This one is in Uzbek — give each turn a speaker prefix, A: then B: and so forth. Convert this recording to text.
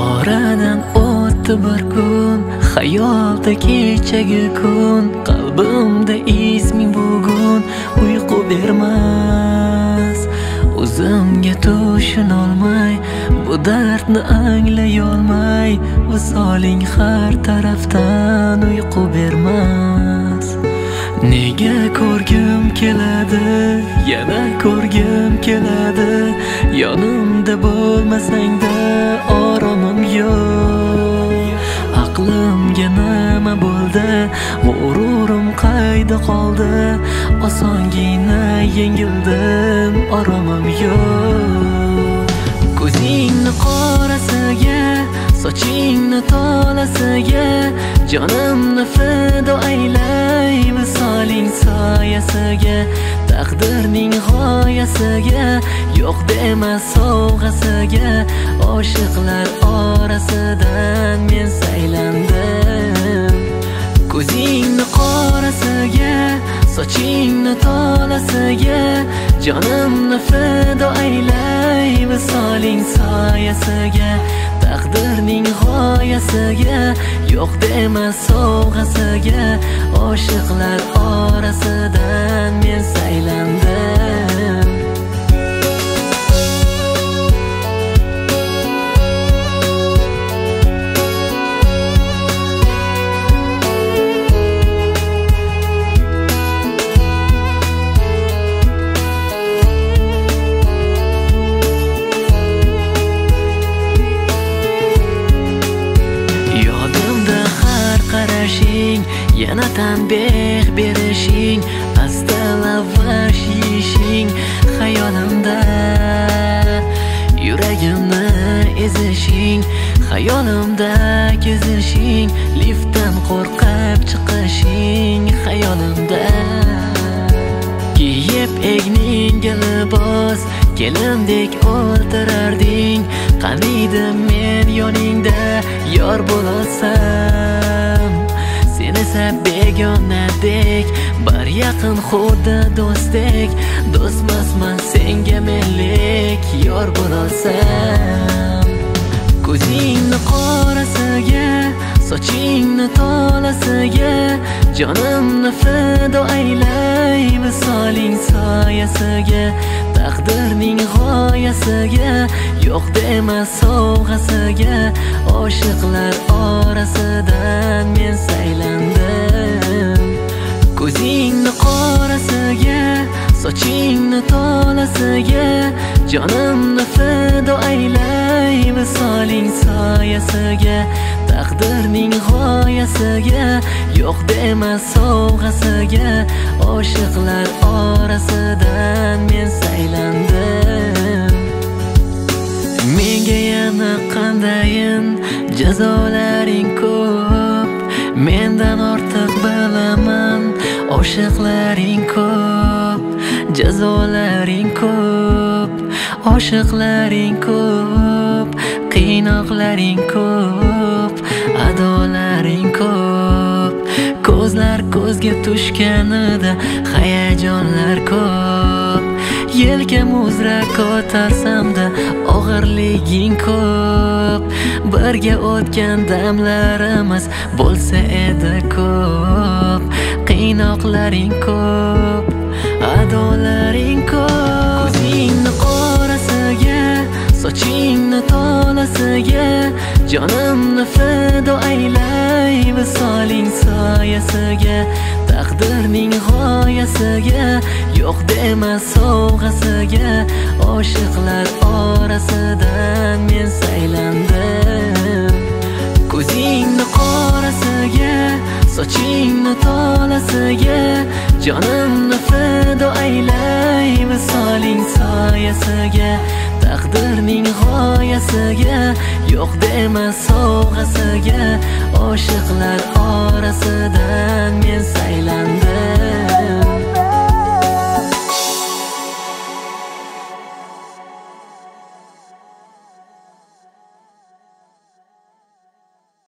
A: oradan o'tdi bir kun Xayolda kechagi kun Qalbimda izming bugun Uyqu bermas O'zimga tushunolmay Bu dardni anglayolmay Visoling har tarafdan uyqu bermas. Nega ko'rgim keladi, yana ko'rgim keladi Yonimda bo'lmasangda oromim yo'q. Aqlimga nima bo'ldi, g'ururim qayda qoldi? Osongina yengildim, oromim yo'q. Ko'zingni qorasiga, sochingni tolasiga Jonimni fido aylay visoling soyasiga Taqdirning g'oyasiga. Yo'q dema sovg'asiga Oshiqlar orasidan men saylandim. Ko'zingni qorasiga Sochingni tolasiga Jonimni fido aylay visoling soyasiga Taqdirning g'oyasiga Yo'q dema sovg'asiga Oshiqlar orasidan men saylandim. Qarashing tan ber berishing Asta lavash yeyishing Xayolimda Yuragimni ezishing Xayolimda kezishing Liftdan qo'rqib chiqishing Xayolimda Kiyib egningga libos Kelindek o'ltirarding Qaniydi men yoningda yor bo'lolsam begonadek Bir yaqin xuddi do'stdek. Do'stmasman senga menlik yor bo'lolsam. Ko'zingni qorasiga Sochingni tolasiga. Jonimni fido aylay Visoling soyasiga? Taqdirning g'oyasiga Yo'q dema sovg'asiga. Oshiqlar orasidan men saylandim. Ko'zingni qorasiga Sochingni tolasiga Jonimni fido aylay Visoling soyasiga Taqdirning g'oyasiga Yo'q dema sovg'asiga Oshiqlar orasidan men saylandim. Menga yana qandayin jazolaring ko'p Mendan ortiq bilaman. Oshiqlaring ko'p Jazolaring ko'p. Oshiqlaring ko'p Qiynoqlaring ko'p adolaring ko'p. Ko'zlar ko'zga tushganida hayajonlar ko'p. Yelkam uzra ko'tarsamda og'irliging ko'p. Birga o'tgan damlarimiz bo'lsa edi ko'p Qiynoqlaring ko'p adolaring ko'p. Ko'zingni qorasiga sochingni tolasiga. Jonimni fido aylay visoling soyasiga. Taqdirning g'oyasiga Yo'q dema sovg'asiga. Oshiqlar orasidan men saylandim. Ko'zingni qorasiga Sochingni tolasiga Jonimni fido aylay Visoling soyasiga Taqdirning g'oyasiga Yo'q dema sovg'asiga Oshiqlar orasidan men saylandim.